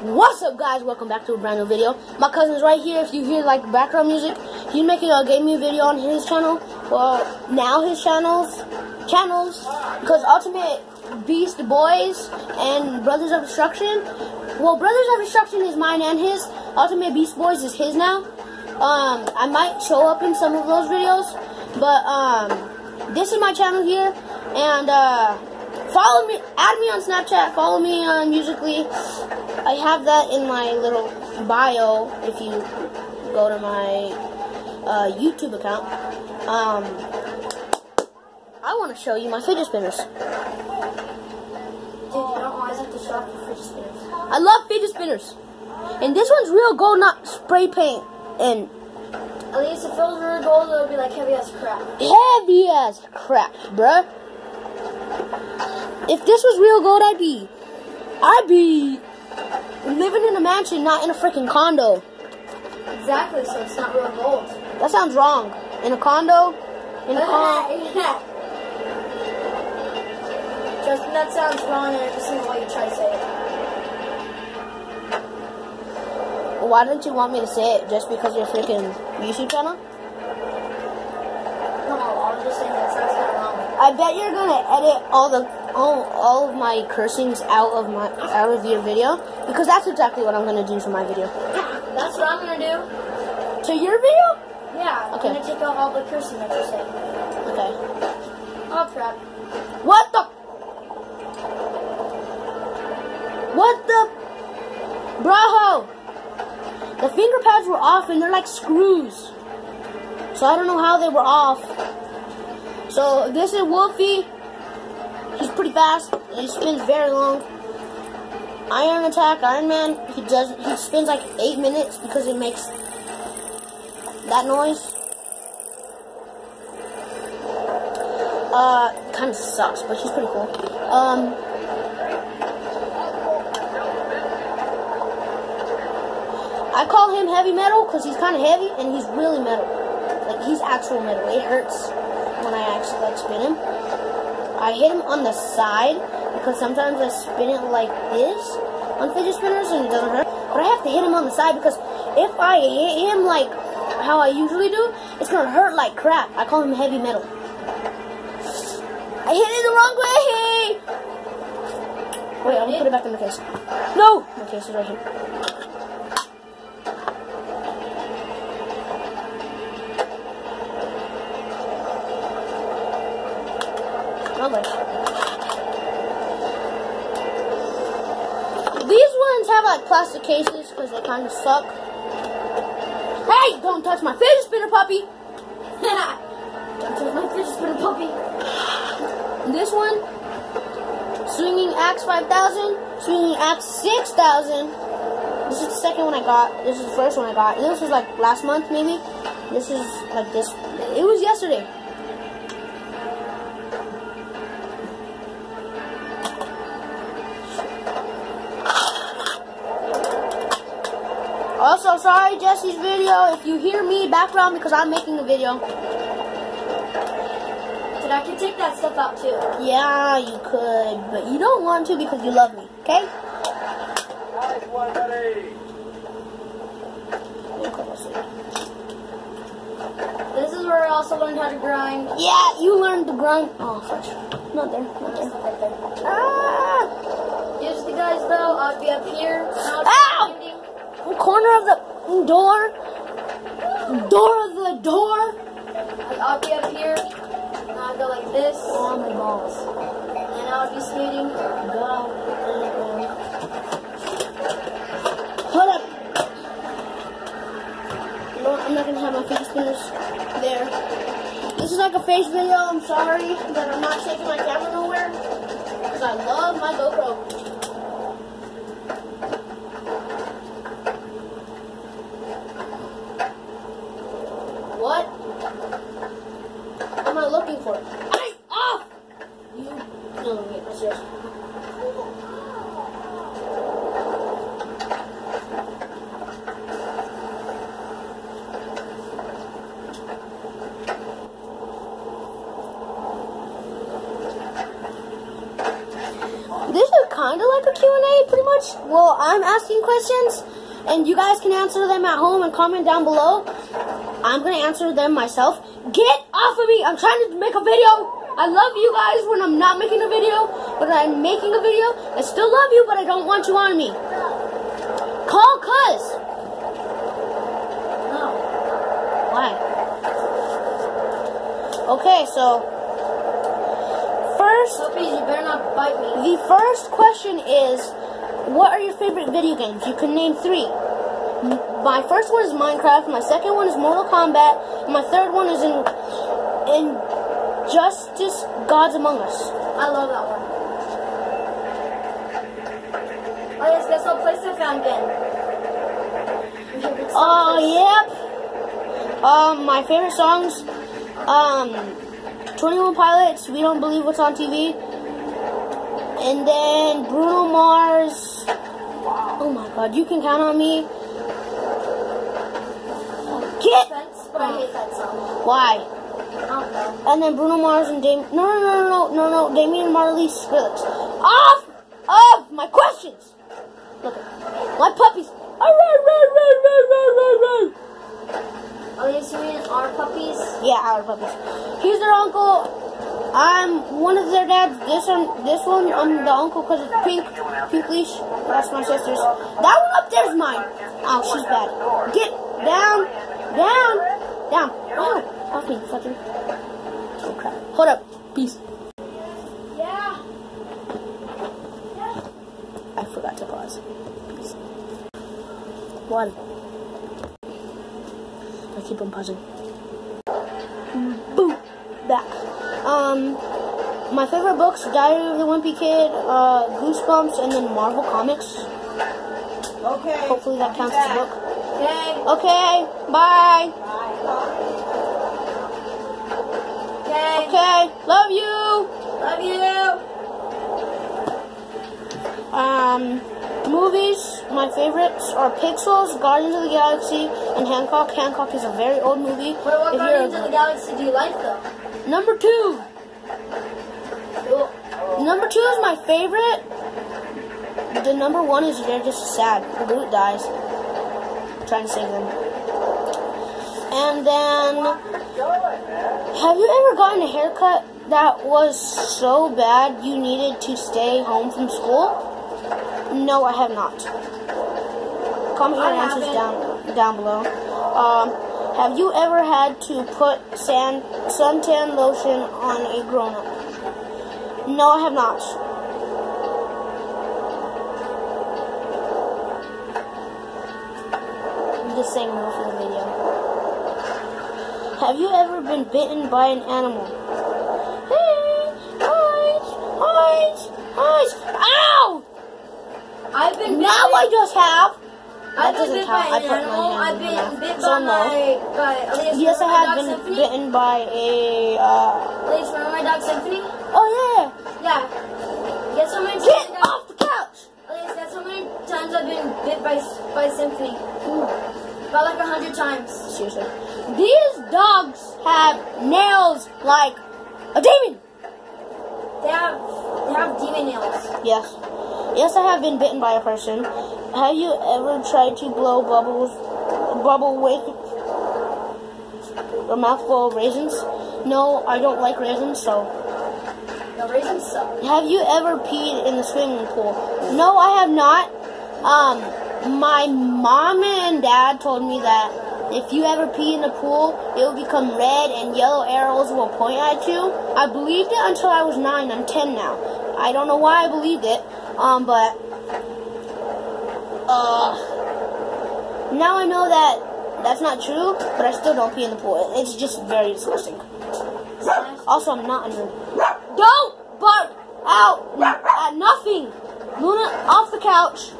What's up guys, welcome back to a brand new video. My cousin's right here, if you hear like background music, he's making a gaming video on his channel. Well, now his channels, channels, because Ultimate Beast Boys and Brothers of Destruction, well Brothers of Destruction is mine and his, Ultimate Beast Boys is his now. Um, I might show up in some of those videos, but um, this is my channel here, and uh, follow me, add me on Snapchat, follow me on Musical.ly. I have that in my little bio if you go to my uh, YouTube account. Um, I want to show you my fidget spinners. Dude, you don't always have to shop for fidget spinners. I love fidget spinners. And this one's real gold, not spray paint. And At least if it was real gold, it would be like heavy as crap. heavy as crap, bruh. If this was real gold, I'd be, I'd be living in a mansion, not in a freaking condo. Exactly, so it's not real gold. That sounds wrong. In a condo, in a condo. yeah. Justin, that sounds wrong in every single way you try to say it. Why didn't you want me to say it just because your freaking YouTube channel? No, I'm just saying that sounds kind of wrong. I bet you're gonna edit all the all, all of my cursings out of my out of your video because that's exactly what I'm gonna do for my video. That's what I'm gonna do. To your video? Yeah, Okay. I'm gonna take out all the cursing that you say. Okay. Oh crap. What the? What the? Braho! The finger pads were off and they're like screws. So I don't know how they were off. So this is Wolfie. Pretty fast. He spins very long. Iron Attack, Iron Man. He does. He spins like eight minutes because it makes that noise. Uh, kind of sucks, but he's pretty cool. Um, I call him heavy metal because he's kind of heavy and he's really metal. Like he's actual metal. It hurts when I actually like spin him. I hit him on the side because sometimes I spin it like this on fidget spinners and it doesn't hurt. But I have to hit him on the side because if I hit him like how I usually do, it's gonna hurt like crap. I call him heavy metal. I hit it the wrong way. Wait, I'm gonna put it back in the case. No, my case is right here. Plastic cases because they kind of suck. Hey, don't touch my fidget spinner, puppy. Don't touch my fidget spinner puppy. This one, Swinging Axe 5000, Swinging Axe 6000. This is the second one I got. This is the first one I got. This was like last month, maybe. This is like this. It was yesterday. Also, sorry, Jesse's video. If you hear me background because I'm making a video. Dude, I can take that stuff out too. Yeah, you could, but you don't want to because you love me, okay? Nice one, buddy. This is where I also learned how to grind. Yeah, you learned to grind. Oh, fudge. Not there, not there. Ah! Usually, guys, though, I'd be up here. and I'd Ow! be grinding. Corner of the door. Door of the door. Like, I'll be up here, and I'll go like this, Oh, my balls. and I'll be skating. Go. Hold up. No, I'm not gonna have my fidget spinners there. This is like a face video. I'm sorry that I'm not taking my camera nowhere. Because I love my GoPro. What? am I looking for? Hey, off! You. No, wait, that's yours. This is kind question. Well, I'm asking questions, and you guys can answer them at home and comment down below. I'm gonna answer them myself. Get off of me! I'm trying to make a video. I love you guys when I'm not making a video, but I'm making a video. I still love you, but I don't want you on me. Call cuz. No. Why? Okay, so first Puppies, you better not bite me. The first question is, what are your favorite video games? You can name three. My first one is Minecraft. My second one is Mortal Kombat. And my third one is in in Justice Gods Among Us. I love that one. Oh yes, guess what place I found again? Oh, yep. Um, my favorite songs, um, 21 Pilots, We Don't Believe What's on TV. And then Bruno Mars. Oh my god, you can count on me. Get! Fence, oh. but I hate that song. Why? I don't know. And then Bruno Mars and Dame. No, no, no, no, no, no. Damian Marley Skrillex. Off of my questions. Look my puppies. Are oh, you assuming our puppies? Yeah, our puppies. He's their uncle. I'm one of their dads. This one, this one, I'm the uncle because it's pink, pink leash. That's my sister's. That one up there's mine. Oh, she's bad. Get down, down, down. Down. Off me. Oh. Hold up. Peace. Yeah. I forgot to pause. Peace. One. I keep on pausing. Boom. Back. Um, my favorite books: Diary of the Wimpy Kid, uh, Goosebumps, and then Marvel Comics. Okay. Hopefully that counts as a book. Okay. Okay. Bye. Okay. Okay. Love you. Love you. Um, movies, my favorites are Pixels, Guardians of the Galaxy, and Hancock. Hancock is a very old movie. Wait, what If Guardians of the Galaxy do you like though? Number two. Number two is my favorite. The number one is they're just sad. Groot dies. trying to save them. And then, have you ever gotten a haircut that was so bad you needed to stay home from school? No, I have not. Comment your answers down down below. Um, have you ever had to put sand suntan lotion on a grown up? No, I have not. I'm just saying no for the video. Have you ever been bitten by an animal? Hey, eyes, eyes, eyes. Ow! I've been Now I just have. I've That been doesn't count. by I an my animal. hand I've been bit So by no. by. Yes, I have been Symphony? bitten by a. Uh, Elias, remember my dog Symphony? oh yeah! Yeah. Guess how many times? Get got- off the couch! Elias, guess how many times I've been bit by by Symphony? About like a hundred times. Seriously. These dogs have nails like a demon. They have they have demon nails. Yes. Yes, I have been bitten by a person. Have you ever tried to blow bubbles, bubble with a mouthful of raisins? No, I don't like raisins, so. The raisins suck. Have you ever peed in the swimming pool? No, I have not. Um, my mom and dad told me that if you ever pee in the pool, it will become red and yellow arrows will point at you. I believed it until I was nine. I'm ten now. I don't know why I believed it. Um, but uh, now I know that that's not true. But I still don't pee in the pool. It's just very disgusting. Also, I'm not a nerd. Don't bark out at nothing. Luna, off the couch.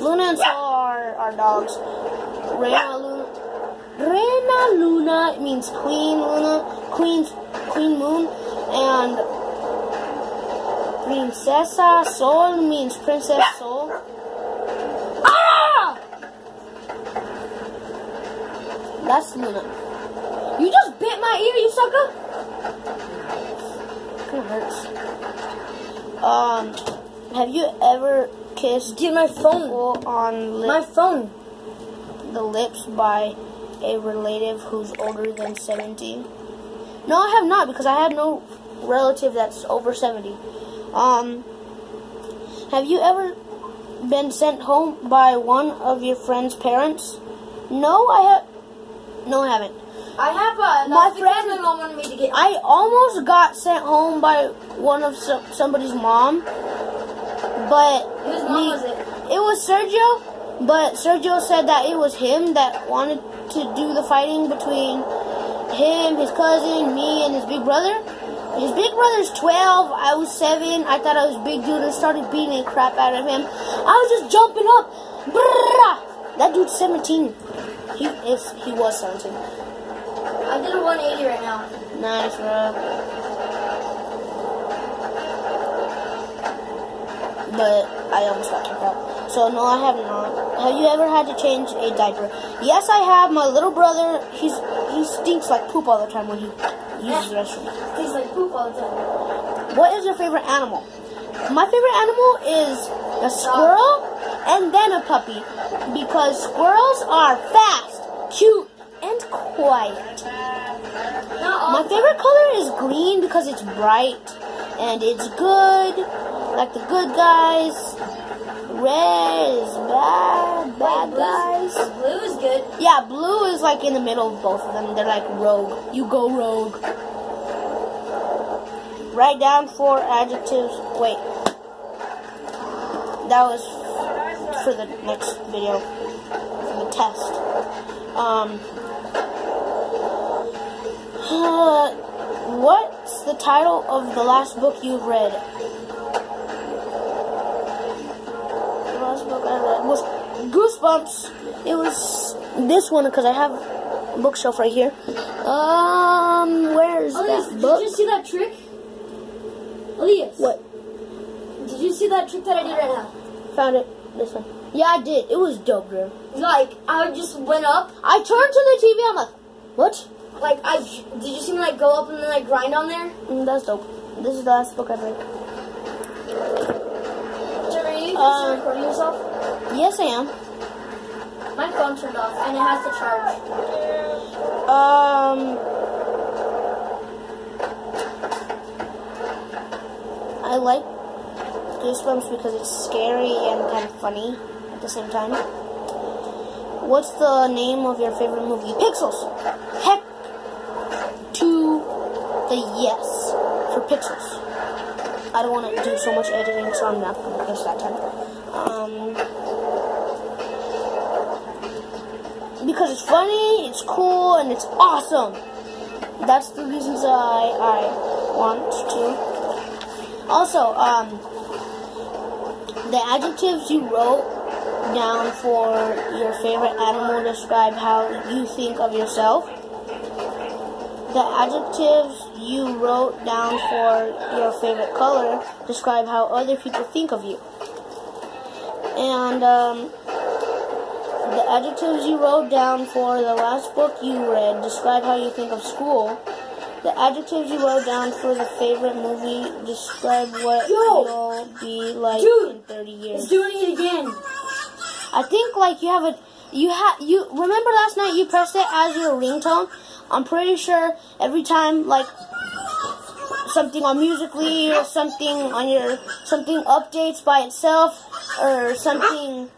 Luna and Sol are our dogs. Rena Luna. Rena Luna means Queen Luna, Queen's Queen Moon, and Princesa Sol means Princess Sol. Ah! That's Luna. You just bit my ear, you sucker! Kinda hurts. Um, Have you ever Get my phone. on lip, My phone. the lips by a relative who's older than 70. No, I have not because I have no relative that's over 70. Um, have you ever been sent home by one of your friend's parents? No, I have. No, I haven't. I have a. My that's because friend- My mom wanted me to get. I almost got sent home by one of some, somebody's mom, but Whose mom me- was it? It was Sergio, but Sergio said that it was him that wanted to do the fighting between him, his cousin, me, and his big brother. His big brother's 12, I was 7, I thought I was big dude and started beating the crap out of him. I was just jumping up. Brrrah! That dude's 17. He is he was 17. I did a 180 right now. Nice, bro. But I almost got kicked out. So no, I have not. Have you ever had to change a diaper? Yes, I have. My little brother, he's he stinks like poop all the time when he uses the restroom. Tastes like poop all the time. What is your favorite animal? My favorite animal is a squirrel and then a puppy because squirrels are fast, cute, and quiet. My favorite color is green because it's bright and it's good, like the good guys. Red is bad, bad Wait, guys. Blue is good. Yeah, blue is like in the middle of both of them. They're like rogue. You go rogue. Write down four adjectives. Wait. That was for the next video, for the test. Um. what's the title of the last book you've read? Goosebumps. It was this one because I have a bookshelf right here. Um, where's Elias, that did book? you see that trick? Elias. What? Did you see that trick that I did right now? Found it. This one. Yeah, I did. It was dope, bro. Like, I just went up. I turned to the TV. I'm like, what? Like, I did you see me like go up and then like grind on there? Mm, that's dope. This is the last book I read. Jeremy, you Uh, recording yourself. Yes, I am. My phone turned off and it has to charge. Um, I like Goosebumps because it's scary and kind of funny at the same time. What's the name of your favorite movie? Pixels. Heck to the yes for Pixels. I don't want to do so much editing, so I'm not going to push that time. Um, because it's funny, it's cool, and it's awesome. That's the reasons I I want to. Also, um, the adjectives you wrote down for your favorite animal describe how you think of yourself. The adjectives you wrote down for your favorite color describe how other people think of you. And um, the adjectives you wrote down for the last book you read describe how you think of school. The adjectives you wrote down for the favorite movie describe what Yo! you'll be like Dude! in 30 It's years. doing it again. I think like you have a you have you remember last night you pressed it as your ringtone. I'm pretty sure every time like something on Musical.ly or something on your something updates by itself or something